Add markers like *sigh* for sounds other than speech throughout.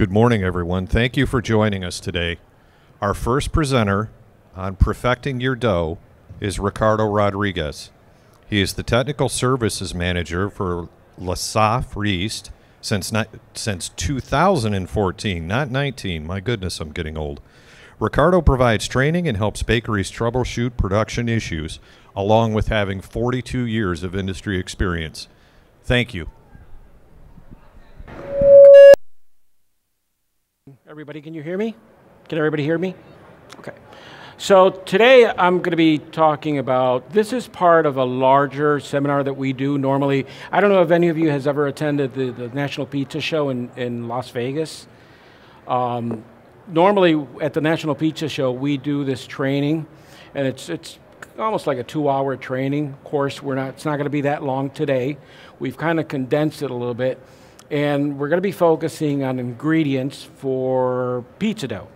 Good morning, everyone. Thank you for joining us today. Our first presenter on perfecting your dough is Ricardo Rodriguez. He is the technical services manager for Lesaffre Yeast since ni- since 2014, not 19. My goodness, I'm getting old. Ricardo provides training and helps bakeries troubleshoot production issues, along with having 42 years of industry experience. Thank you. Everybody, can you hear me? Can everybody hear me? Okay. So today I'm going to be talking about this is part of a larger seminar that we do normally. I don't know if any of you has ever attended the, the National Pizza Show in, in Las Vegas. Um, normally at the National Pizza Show we do this training, and it's it's almost like a two-hour training. Course, we're not. It's not going to be that long today. We've kind of condensed it a little bit and we're going to be focusing on ingredients for pizza dough.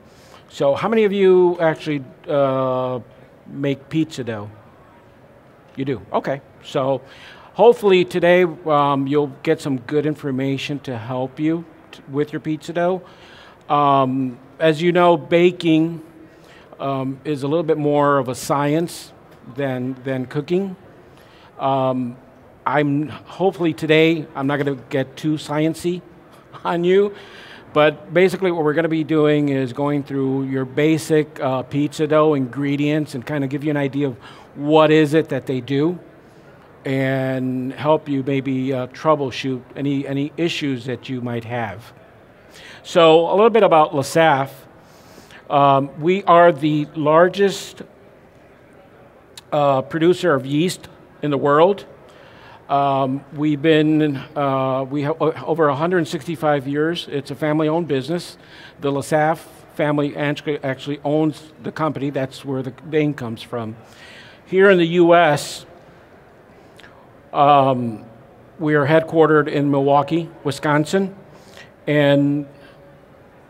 So, how many of you actually uh, make pizza dough? You do? Okay. So, hopefully, today um, you'll get some good information to help you with your pizza dough. Um, as you know, baking um, is a little bit more of a science than, than cooking. Um, I'm hopefully today I'm not going to get too sciency *laughs* on you, but basically what we're going to be doing is going through your basic uh, pizza dough ingredients and kind of give you an idea of what is it that they do, and help you maybe uh, troubleshoot any any issues that you might have. So a little bit about Lesaffre. Um, we are the largest uh, producer of yeast in the world. Um, we've been, uh, we have over 165 years. It's a family owned business. The Lesaffre family actually owns the company. That's where the name comes from. Here in the U.S., um, we are headquartered in Milwaukee, Wisconsin, and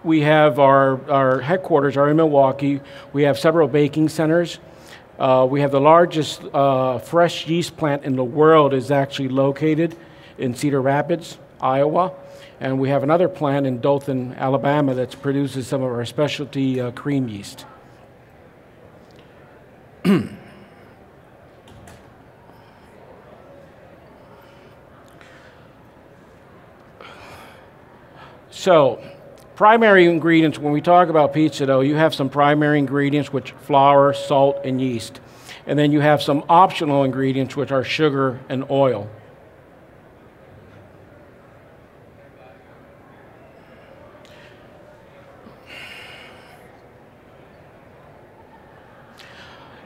we have our, our headquarters are in Milwaukee. We have several baking centers. Uh, we have the largest uh, fresh yeast plant in the world is actually located in Cedar Rapids, Iowa. And we have another plant in Dothan, Alabama that produces some of our specialty uh, cream yeast. *clears throat* so, Primary ingredients, when we talk about pizza dough, you have some primary ingredients, which flour, salt, and yeast. And then you have some optional ingredients, which are sugar and oil.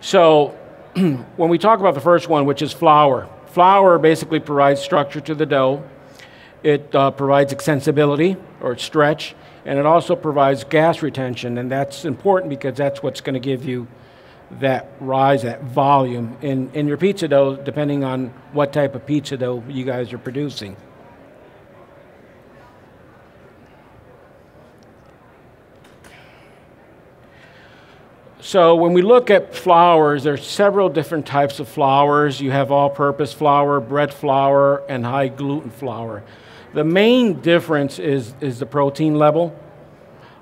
So, *clears throat* when we talk about the first one, which is flour, flour basically provides structure to the dough. It uh, provides extensibility or stretch and it also provides gas retention, and that's important because that's what's going to give you that rise, that volume in, in your pizza dough, depending on what type of pizza dough you guys are producing. So when we look at flours, there's several different types of flours. You have all-purpose flour, bread flour, and high gluten flour. The main difference is, is the protein level.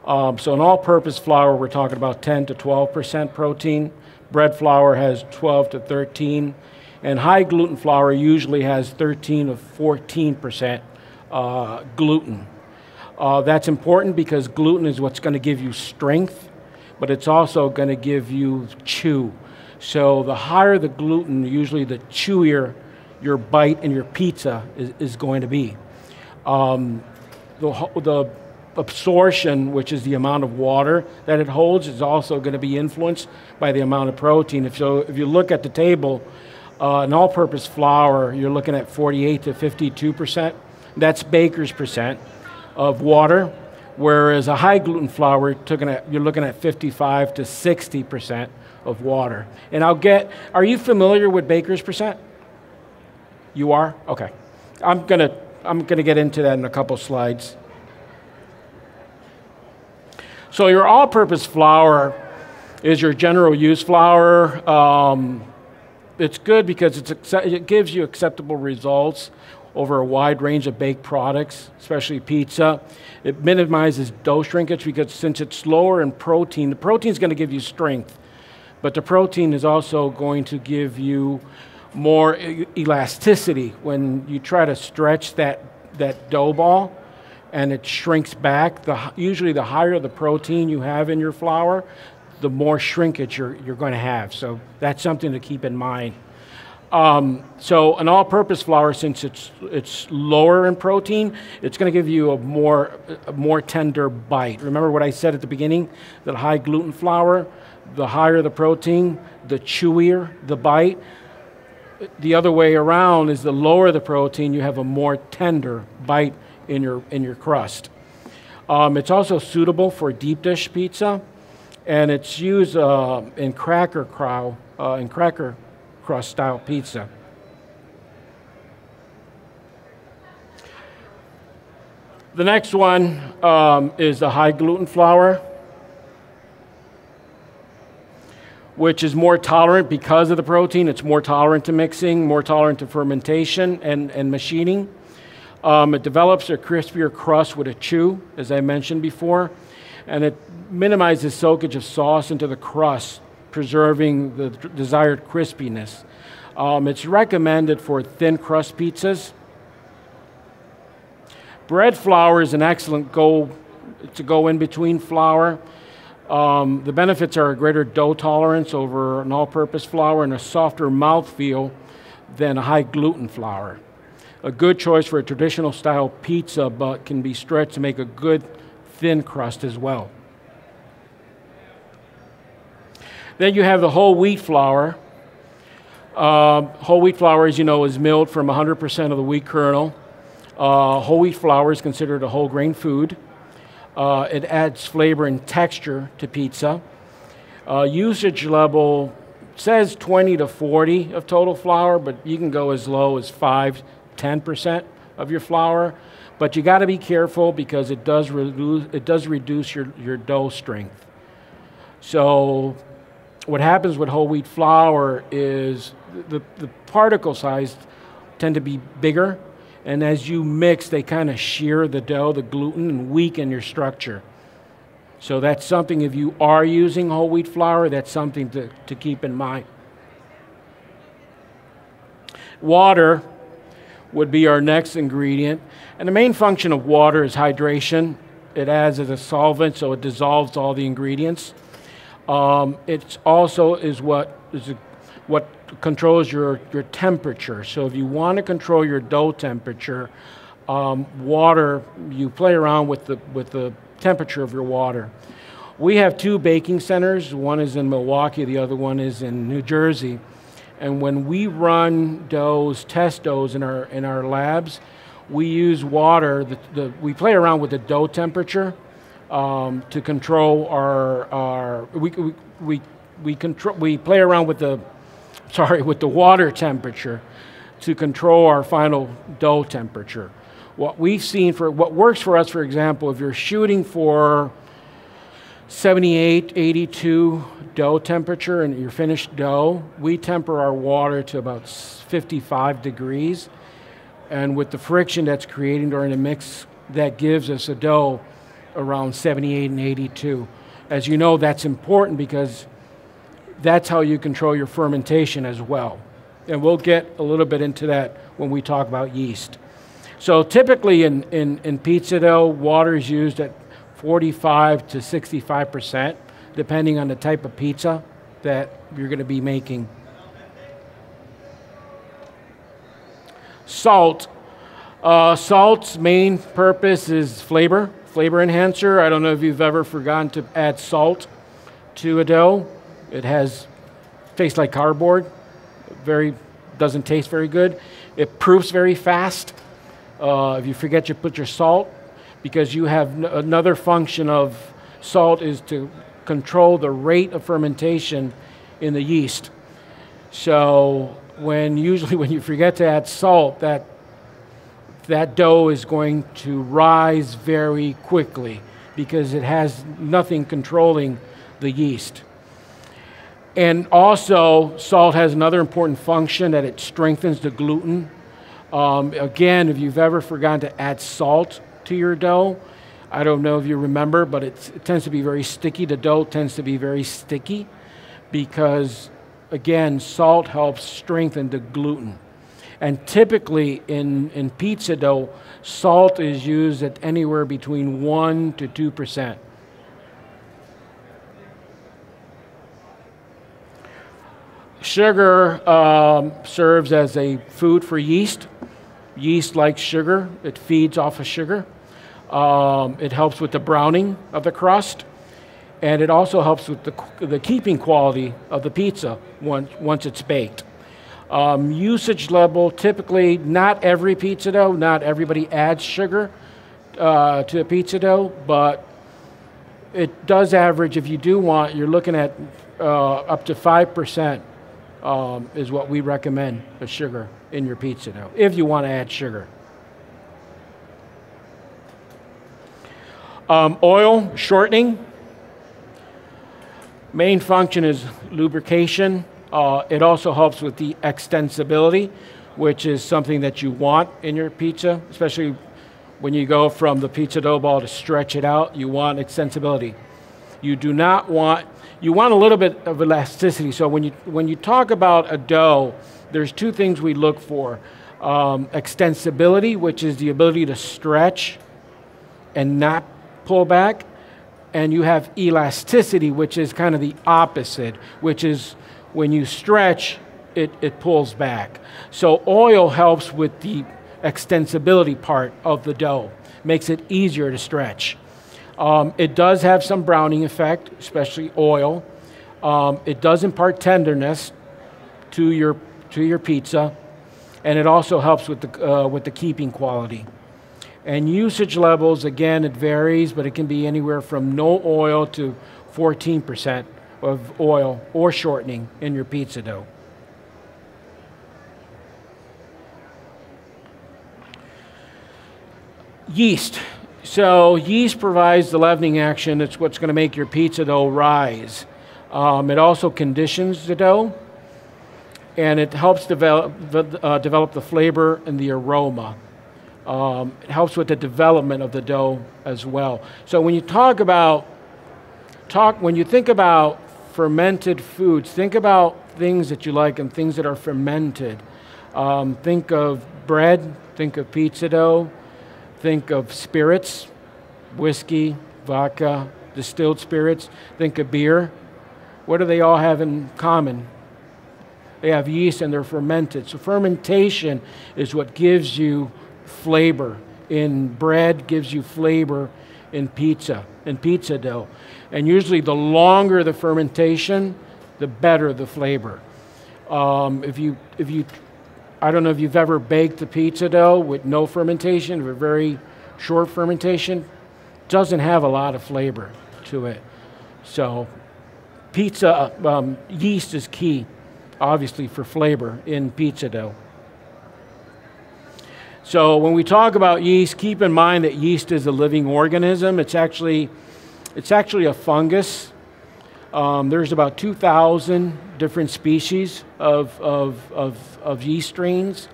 Um, so, an all purpose flour, we're talking about 10 to 12% protein. Bread flour has 12 to 13. And high gluten flour usually has 13 to 14% uh, gluten. Uh, that's important because gluten is what's going to give you strength, but it's also going to give you chew. So, the higher the gluten, usually the chewier your bite and your pizza is, is going to be. Um, the, the absorption, which is the amount of water that it holds, is also going to be influenced by the amount of protein. If, so, if you look at the table, uh, an all purpose flour, you're looking at 48 to 52 percent. That's baker's percent of water, whereas a high gluten flour, you're looking at 55 to 60 percent of water. And I'll get, are you familiar with baker's percent? You are? Okay. I'm going to I'm going to get into that in a couple slides. So, your all purpose flour is your general use flour. Um, it's good because it's it gives you acceptable results over a wide range of baked products, especially pizza. It minimizes dough shrinkage because since it's lower in protein, the protein is going to give you strength, but the protein is also going to give you more elasticity when you try to stretch that, that dough ball and it shrinks back. The, usually, the higher the protein you have in your flour, the more shrinkage you're, you're going to have. So that's something to keep in mind. Um, so an all-purpose flour, since it's it's lower in protein, it's going to give you a more a more tender bite. Remember what I said at the beginning? That high gluten flour, the higher the protein, the chewier the bite. The other way around is the lower the protein, you have a more tender bite in your in your crust. Um, it's also suitable for deep dish pizza, and it's used uh, in cracker crow uh, in cracker crust style pizza. The next one um, is the high gluten flour, which is more tolerant because of the protein. It's more tolerant to mixing, more tolerant to fermentation and, and machining. Um, it develops a crispier crust with a chew, as I mentioned before, and it minimizes soakage of sauce into the crust, preserving the desired crispiness. Um, it's recommended for thin crust pizzas. Bread flour is an excellent go to go in between flour. Um, the benefits are a greater dough tolerance over an all-purpose flour and a softer mouthfeel than a high gluten flour. A good choice for a traditional style pizza, but can be stretched to make a good thin crust as well. Then you have the whole wheat flour. Uh, whole wheat flour, as you know, is milled from 100% of the wheat kernel. Uh, whole wheat flour is considered a whole grain food. Uh, it adds flavor and texture to pizza. Uh, usage level says 20 to 40 of total flour, but you can go as low as 5, 10% of your flour. But you got to be careful because it does reduce, it does reduce your, your dough strength. So what happens with whole wheat flour is the, the particle size tend to be bigger and as you mix they kind of shear the dough the gluten and weaken your structure. So that's something if you are using whole wheat flour that's something to, to keep in mind. Water would be our next ingredient. And the main function of water is hydration. It adds as a solvent so it dissolves all the ingredients. Um, it also is what is a, what controls your, your temperature. So if you want to control your dough temperature, um, water you play around with the with the temperature of your water. We have two baking centers. One is in Milwaukee. The other one is in New Jersey. And when we run doughs, test doughs in our in our labs, we use water. The, the, we play around with the dough temperature um, to control our, our we, we, we, we, control, we play around with the, sorry, with the water temperature to control our final dough temperature. What we've seen for, what works for us, for example, if you're shooting for 78, 82 dough temperature and your finished dough, we temper our water to about 55 degrees. And with the friction that's creating during the mix, that gives us a dough around 78 and 82. As you know, that's important because that's how you control your fermentation as well. And we'll get a little bit into that when we talk about yeast. So typically in, in, in pizza dough, water is used at 45 to 65%, depending on the type of pizza that you're going to be making. Salt. Uh, salt's main purpose is flavor flavor enhancer. I don't know if you've ever forgotten to add salt to a dough. It has tastes like cardboard. Very doesn't taste very good. It proofs very fast. Uh, if you forget, you put your salt because you have another function of salt is to control the rate of fermentation in the yeast. So when *laughs* usually when you forget to add salt, that that dough is going to rise very quickly because it has nothing controlling the yeast. And also, salt has another important function that it strengthens the gluten. Um, again, if you've ever forgotten to add salt to your dough, I don't know if you remember, but it tends to be very sticky. The dough tends to be very sticky because, again, salt helps strengthen the gluten. And typically in, in pizza dough, salt is used at anywhere between 1 to 2%. Sugar um, serves as a food for yeast. Yeast likes sugar, it feeds off of sugar. Um, it helps with the browning of the crust, and it also helps with the, the keeping quality of the pizza once, once it's baked. Um, usage level typically, not every pizza dough, not everybody adds sugar uh, to a pizza dough, but it does average, if you do want, you're looking at uh, up to 5% um, is what we recommend of sugar in your pizza dough, if you want to add sugar. Um, oil shortening. Main function is lubrication. Uh, it also helps with the extensibility, which is something that you want in your pizza, especially when you go from the pizza dough ball to stretch it out. You want extensibility. You do not want you want a little bit of elasticity. So when you when you talk about a dough, there's two things we look for: um, extensibility, which is the ability to stretch and not pull back, and you have elasticity, which is kind of the opposite, which is when you stretch, it, it pulls back. So oil helps with the extensibility part of the dough, makes it easier to stretch. Um, it does have some browning effect, especially oil. Um, it does impart tenderness to your, to your pizza, and it also helps with the, uh, with the keeping quality. And usage levels, again, it varies, but it can be anywhere from no oil to 14% of oil or shortening in your pizza dough. Yeast. So, yeast provides the leavening action. It's what's going to make your pizza dough rise. Um, it also conditions the dough, and it helps develop, uh, develop the flavor and the aroma. Um, it helps with the development of the dough as well. So when you talk about talk when you think about fermented foods, think about things that you like and things that are fermented. Um, think of bread, think of pizza dough, think of spirits, whiskey, vodka, distilled spirits, think of beer. What do they all have in common? They have yeast and they're fermented. So fermentation is what gives you flavor in bread, gives you flavor in pizza, in pizza dough. And usually, the longer the fermentation, the better the flavor. Um, if you, if you, I don't know if you've ever baked a pizza dough with no fermentation, or very short fermentation, doesn't have a lot of flavor to it. So, pizza um, yeast is key, obviously, for flavor in pizza dough. So when we talk about yeast, keep in mind that yeast is a living organism. It's actually, it's actually a fungus. Um, there's about 2,000 different species of, of, of, of, yeast strains.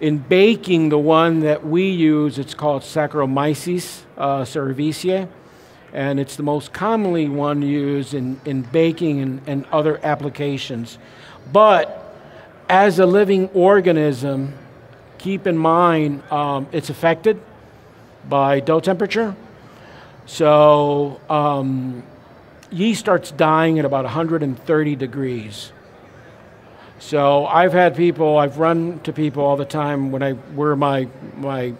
In baking, the one that we use, it's called Saccharomyces uh, cerevisiae, and it's the most commonly one used in, in baking and, and other applications. But as a living organism, keep in mind um, it's affected by dough temperature. So um, yeast starts dying at about 130 degrees. So I've had people, I've run to people all the time when I wear my my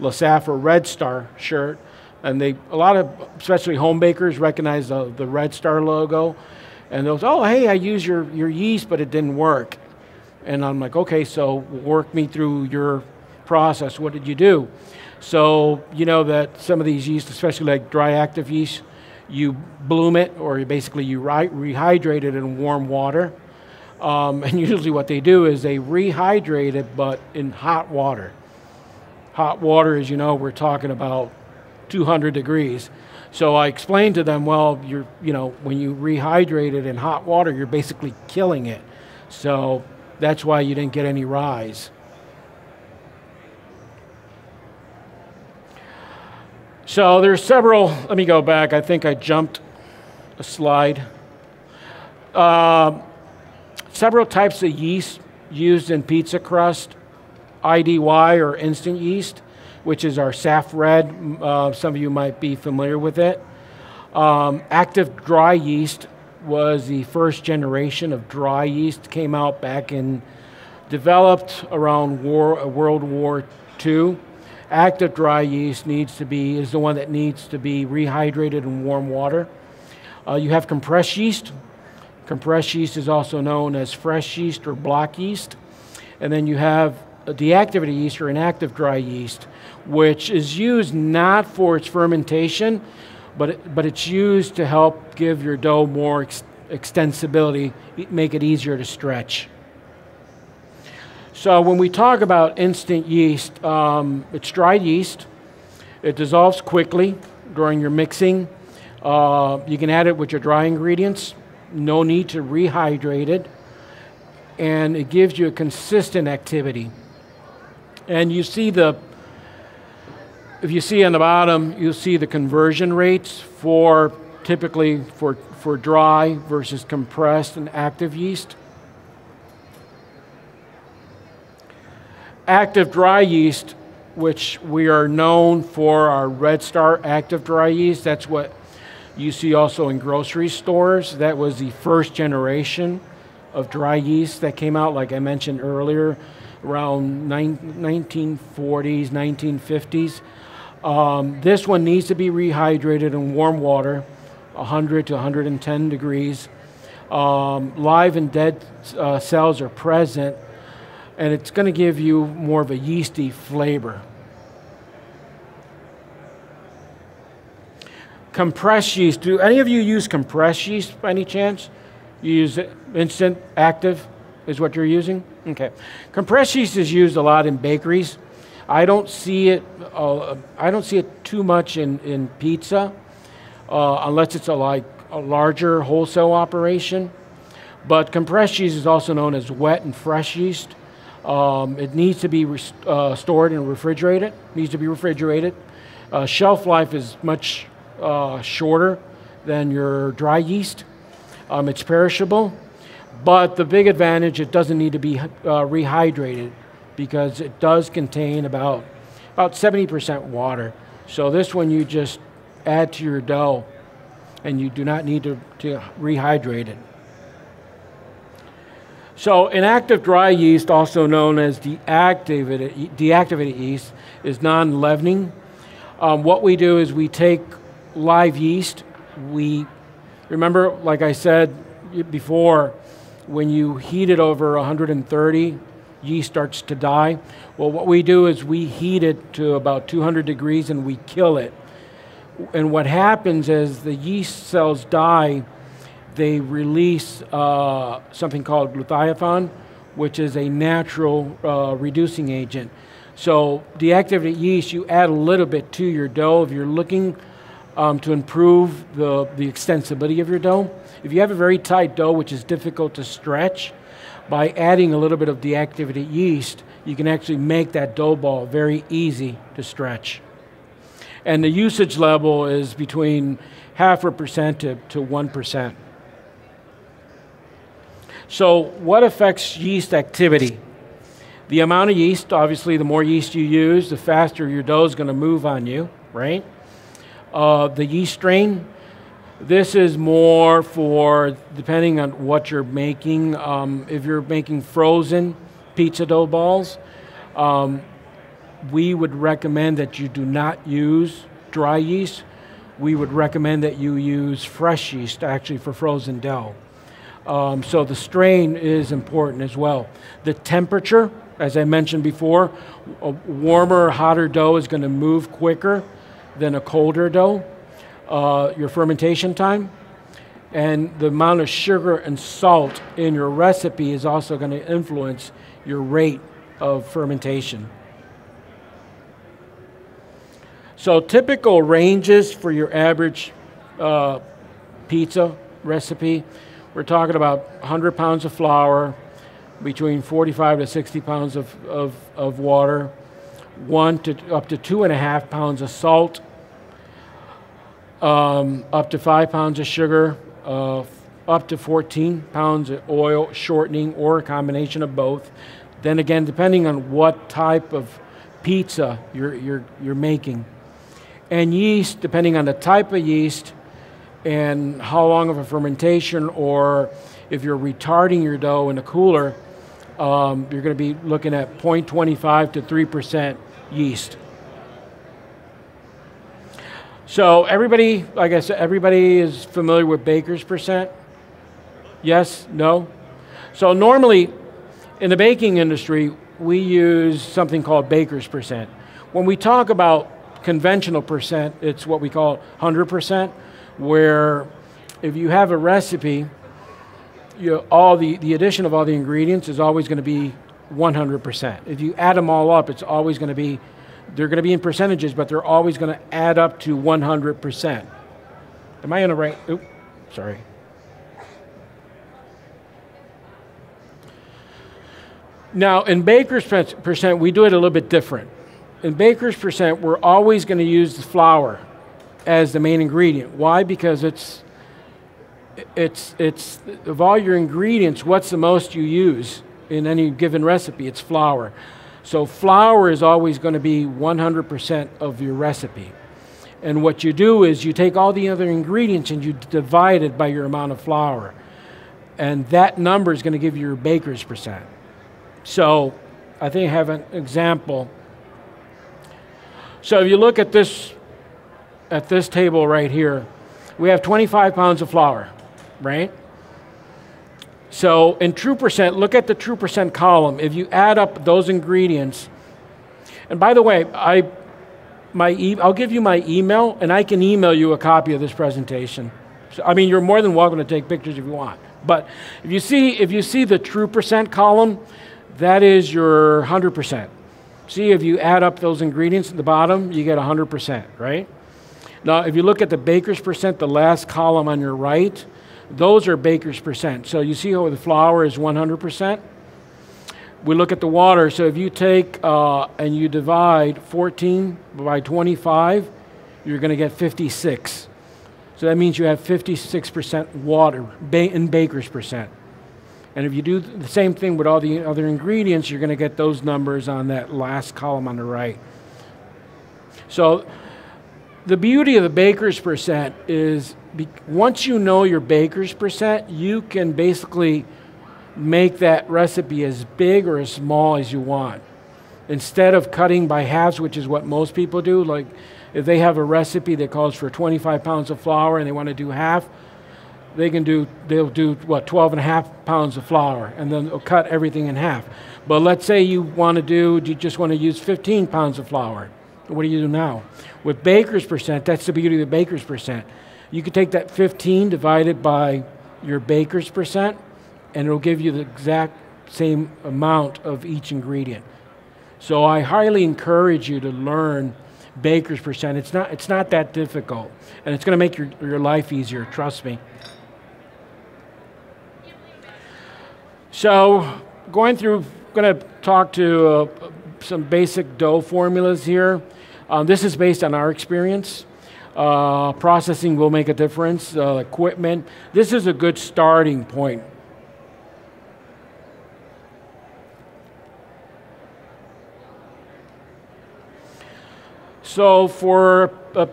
Lesaffre Red Star shirt, and they a lot of especially home bakers recognize the, the Red Star logo, and they'll say, "Oh, hey, I use your your yeast, but it didn't work." And I'm like, okay, so work me through your process. What did you do? So, you know that some of these yeast, especially like dry active yeast, you bloom it or basically you rehydrate it in warm water. Um, *laughs* and usually what they do is they rehydrate it, but in hot water. Hot water, as you know, we're talking about 200 degrees. So I explained to them, well, you're, you know, when you rehydrate it in hot water, you're basically killing it. So that's why you didn't get any rise. So there's several, let me go back. I think I jumped a slide. Uh, several types of yeast used in pizza crust, IDY or instant yeast, which is our SAF red. Uh, some of you might be familiar with it. Um, active dry yeast was the first generation of dry yeast, came out back in, developed around war, World War II active dry yeast needs to be is the one that needs to be rehydrated in warm water. Uh, you have compressed yeast. Compressed yeast is also known as fresh yeast or block yeast. And then you have deactivated yeast or inactive dry yeast, which is used not for its fermentation, but, it, but it's used to help give your dough more ex- extensibility, make it easier to stretch. So when we talk about instant yeast, um, it's dried yeast. It dissolves quickly during your mixing. Uh, you can add it with your dry ingredients. No need to rehydrate it. And it gives you a consistent activity. And you see the, if you see on the bottom, you'll see the conversion rates for typically for, for dry versus compressed and active yeast. Active dry yeast, which we are known for our Red Star active dry yeast. That's what you see also in grocery stores. That was the first generation of dry yeast that came out, like I mentioned earlier, around 1940s, 1950s. Um, this one needs to be rehydrated in warm water, 100 to 110 degrees. Um, live and dead uh, cells are present and it's going to give you more of a yeasty flavor. Compressed yeast. Do any of you use compressed yeast by any chance? You use instant active is what you're using? Okay. Compressed yeast is used a lot in bakeries. I don't see it. Uh, I don't see it too much in in pizza, uh, unless it's a like a larger wholesale operation. But compressed yeast is also known as wet and fresh yeast. Um, it needs to be uh, stored and refrigerated. Needs to be refrigerated. Uh, shelf life is much uh, shorter than your dry yeast. Um, it's perishable, but the big advantage it doesn't need to be uh, rehydrated because it does contain about about 70% water. So this one you just add to your dough, and you do not need to, to rehydrate it. So inactive dry yeast, also known as deactivated, deactivated yeast, is non-leavening. Um, what we do is we take live yeast. We remember, like I said before, when you heat it over 130, yeast starts to die. Well, what we do is we heat it to about 200 degrees and we kill it. And what happens is the yeast cells die they release uh, something called glutathione, which is a natural uh, reducing agent. So deactivated yeast, you add a little bit to your dough if you're looking um, to improve the, the extensibility of your dough. If you have a very tight dough, which is difficult to stretch, by adding a little bit of deactivated yeast, you can actually make that dough ball very easy to stretch. And the usage level is between half a percent to, to 1%. So, what affects yeast activity? The amount of yeast, obviously, the more yeast you use, the faster your dough is going to move on you, right? Uh, the yeast strain, this is more for depending on what you're making. Um, if you're making frozen pizza dough balls, um, we would recommend that you do not use dry yeast. We would recommend that you use fresh yeast actually for frozen dough. Um, so the strain is important as well. The temperature, as I mentioned before, a warmer, hotter dough is going to move quicker than a colder dough. Uh, your fermentation time and the amount of sugar and salt in your recipe is also going to influence your rate of fermentation. So typical ranges for your average uh, pizza recipe, we're talking about 100 pounds of flour, between 45 to 60 pounds of, of, of water, one to up to two and a half pounds of salt, um, up to five pounds of sugar, uh, up to 14 pounds of oil, shortening, or a combination of both. Then again, depending on what type of pizza you're, you're, you're making. And yeast, depending on the type of yeast and how long of a fermentation, or if you're retarding your dough in a cooler, um, you're going to be looking at 0.25 to 3% yeast. So everybody, like I said, everybody is familiar with baker's percent? Yes? No? So normally in the baking industry, we use something called baker's percent. When we talk about conventional percent, it's what we call 100%, where if you have a recipe, you know, all the, the addition of all the ingredients is always going to be 100%. If you add them all up, it's always going to be, they're going to be in percentages, but they're always going to add up to 100%. Am I in the right? Oop, sorry. Now, in baker's percent, we do it a little bit different. In baker's percent, we're always going to use the flour as the main ingredient. Why? Because it's it's it's of all your ingredients, what's the most you use in any given recipe? It's flour. So flour is always going to be 100% of your recipe. And what you do is you take all the other ingredients and you divide it by your amount of flour. And that number is going to give you your baker's percent. So I think I have an example. So if you look at this at this table right here, we have 25 pounds of flour right? So in true percent, look at the true percent column. If you add up those ingredients, and by the way, I, my e- I'll give you my email, and I can email you a copy of this presentation. So, I mean, you're more than welcome to take pictures if you want. But if you see, if you see the true percent column, that is your 100%. See, if you add up those ingredients at the bottom, you get 100%, right? Now, if you look at the baker's percent, the last column on your right, those are baker's percent. So you see how the flour is 100%? We look at the water. So if you take uh, and you divide 14 by 25, you're going to get 56. So that means you have 56% water in baker's percent. And if you do the same thing with all the other ingredients, you're going to get those numbers on that last column on the right. So the beauty of the baker's percent is once you know your baker's percent, you can basically make that recipe as big or as small as you want. Instead of cutting by halves, which is what most people do, like if they have a recipe that calls for 25 pounds of flour and they want to do half, they can do, they'll do what, 12 and a half pounds of flour and then they'll cut everything in half. But let's say you want to do, you just want to use 15 pounds of flour. What do you do now? With baker's percent, that's the beauty of the baker's percent. You could take that 15 divided by your baker's percent, and it'll give you the exact same amount of each ingredient. So I highly encourage you to learn baker's percent. It's not, it's not that difficult, and it's going to make your, your life easier, trust me. So, going through, going to talk to uh, some basic dough formulas here. Um, this is based on our experience. Uh, processing will make a difference, uh, equipment. This is a good starting point. So for a,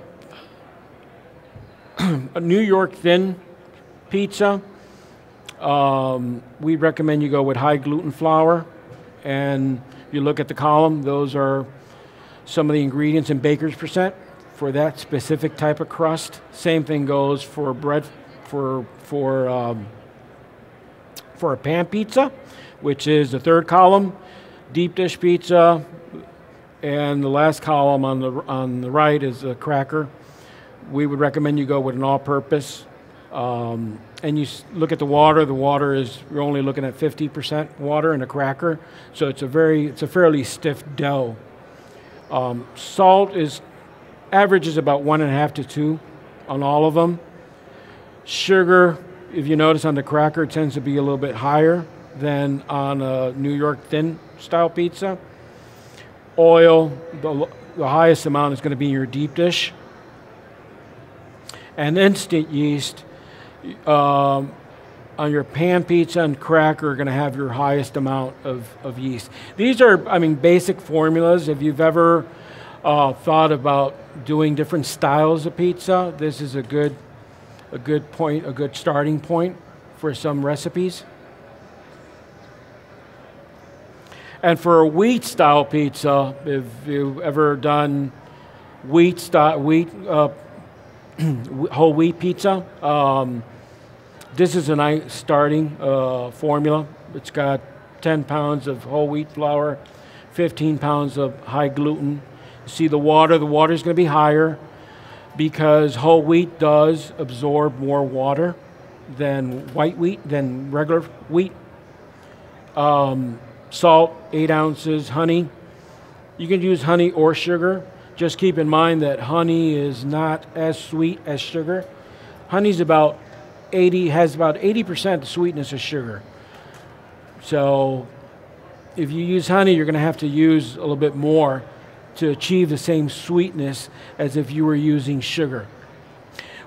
a New York thin pizza, um, we recommend you go with high gluten flour. And you look at the column, those are some of the ingredients in baker's percent for that specific type of crust. Same thing goes for bread for for um, for a pan pizza, which is the third column, deep dish pizza, and the last column on the on the right is a cracker. We would recommend you go with an all-purpose. Um, and you look at the water. The water is you're only looking at 50% water in a cracker, so it's a very it's a fairly stiff dough. Um, salt is average is about one and a half to two on all of them. Sugar, if you notice on the cracker, tends to be a little bit higher than on a New York thin style pizza. Oil, the, the highest amount is going to be in your deep dish. And instant yeast, um, on your pan pizza and cracker are going to have your highest amount of, of yeast. These are, I mean, basic formulas. If you've ever uh, thought about doing different styles of pizza, this is a good, a good point, a good starting point for some recipes. And for a wheat style pizza, if you've ever done wheat style, wheat, uh, *clears throat* whole wheat pizza, um, this is a nice starting uh, formula. It's got 10 pounds of whole wheat flour, 15 pounds of high gluten. See the water, the water is going to be higher because whole wheat does absorb more water than white wheat, than regular wheat. Um, salt, eight ounces, honey. You can use honey or sugar. Just keep in mind that honey is not as sweet as sugar. Honey's about 80 has about 80% the sweetness of sugar. So if you use honey, you're going to have to use a little bit more to achieve the same sweetness as if you were using sugar.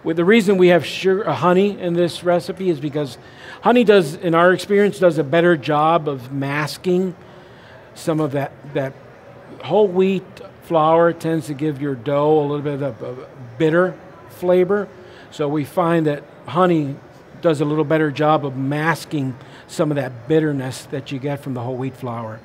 Well, the reason we have sugar, uh, honey in this recipe is because honey does, in our experience, does a better job of masking some of that, that whole wheat flour tends to give your dough a little bit of a, a bitter flavor. So we find that honey does a little better job of masking some of that bitterness that you get from the whole wheat flour.